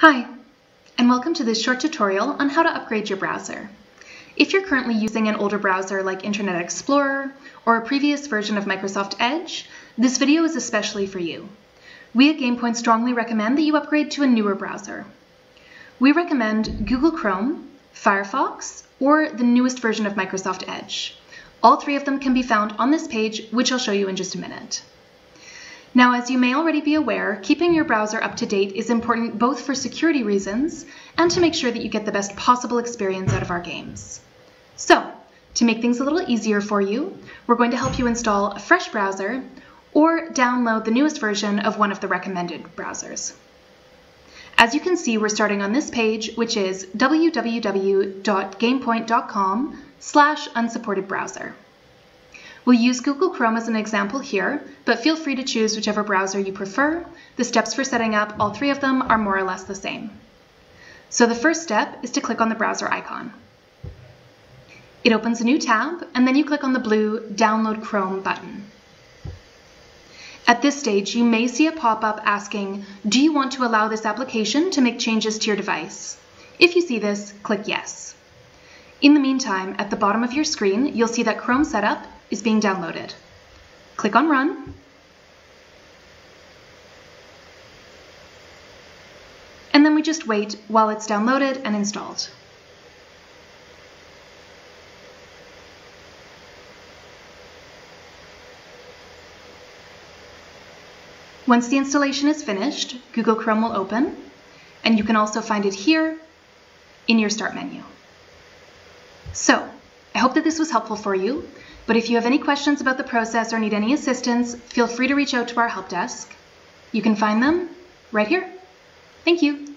Hi, and welcome to this short tutorial on how to upgrade your browser. If you're currently using an older browser like Internet Explorer or a previous version of Microsoft Edge, this video is especially for you. We at GamePoint strongly recommend that you upgrade to a newer browser. We recommend Google Chrome, Firefox, or the newest version of Microsoft Edge. All three of them can be found on this page, which I'll show you in just a minute. Now, as you may already be aware, keeping your browser up to date is important both for security reasons and to make sure that you get the best possible experience out of our games. So, to make things a little easier for you, we're going to help you install a fresh browser or download the newest version of one of the recommended browsers. As you can see, we're starting on this page, which is www.gamepoint.com slash unsupported browser. We'll use Google Chrome as an example here, but feel free to choose whichever browser you prefer. The steps for setting up all three of them are more or less the same. So the first step is to click on the browser icon. It opens a new tab, and then you click on the blue Download Chrome button. At this stage, you may see a pop-up asking, do you want to allow this application to make changes to your device? If you see this, click Yes. In the meantime, at the bottom of your screen, you'll see that Chrome Setup is being downloaded. Click on Run. And then we just wait while it's downloaded and installed. Once the installation is finished, Google Chrome will open, and you can also find it here in your Start menu. So, I hope that this was helpful for you, but if you have any questions about the process or need any assistance, feel free to reach out to our help desk. You can find them right here. Thank you.